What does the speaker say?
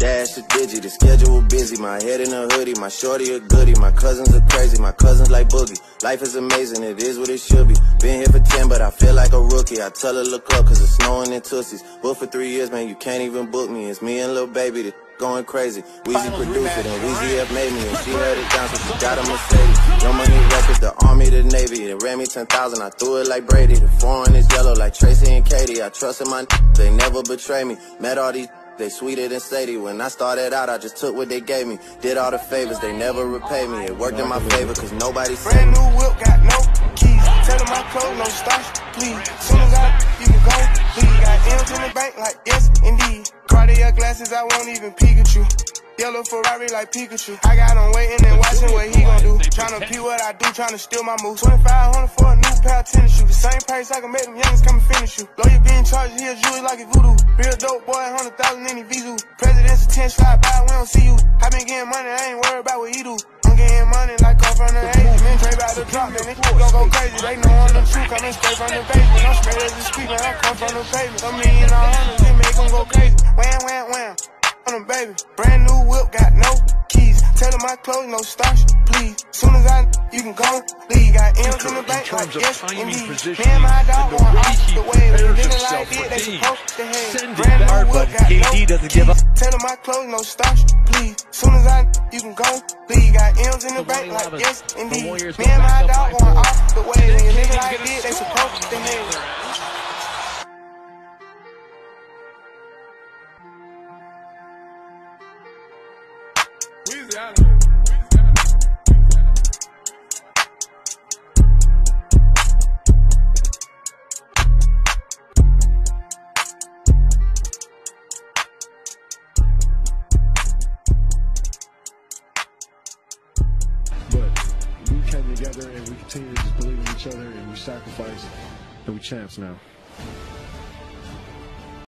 Dash a digit, the schedule busy. My head in a hoodie, my shorty a goodie. My cousins are crazy, my cousins like boogie. Life is amazing, it is what it should be. Been here for 10, but I feel like a rookie. I tell her look up, cause it's snowing in Tussies. Booked for three years, man, you can't even book me. It's me and Lil Baby, the going crazy. Wheezy produced it, and Weezy F made me, and she held it down, so she got a Mercedes. No money records, the Army, the Navy. They ran me 10,000, I threw it like Brady. The foreign is yellow like Tracy McGrady. I trusted my they never betray me. Met all these they sweeter than Sadie. When I started out, I just took what they gave me. Did all the favors, they never repay me. It worked in my favor, cause nobody Brand new whip, got no keys. Tell them my clothes, no starch, please. Soon as I, you can go, please. Got M's in the bank, like yes, indeed. Cartier glasses, I won't even Pikachu. Yellow Ferrari like Pikachu. I got him waiting and watching what he gon' do. Tryna pee what I do, tryna steal my moves. 2500 for a new pair of tennis shoes. The same price I can make them youngins come and finish you. Lawyer being charged here, jewelry like a voodoo. Real dope boy, 100,000 in the Vizu. President's attention, slide by, we don't see you. I been getting money, I ain't worried about what he do. I'm getting money like come from the Asian. Men Dre about to drop, man, they gon' go crazy. They know I'm the truth, coming straight from the basement. I'm straight as a street, man, I come from the pavement. A million baby. Brand new whip, got no keys. Tell my clothes, no starch, please. Soon as I, you can go, leave. Got M's in the bank, like yes, indeed. Me and my dog going off the way. When niggas like this, they supposed to have. Brand new whip, got KD no doesn't give up. keys. Tell my clothes, no starch, please. Soon as I, you can go, leave. Got M's in the bank, like yes, indeed. Me and my dog four. off the way. Niggas like gonna they supposed to have. Weezy out together and we continue to just believe in each other and we sacrifice and we champs now.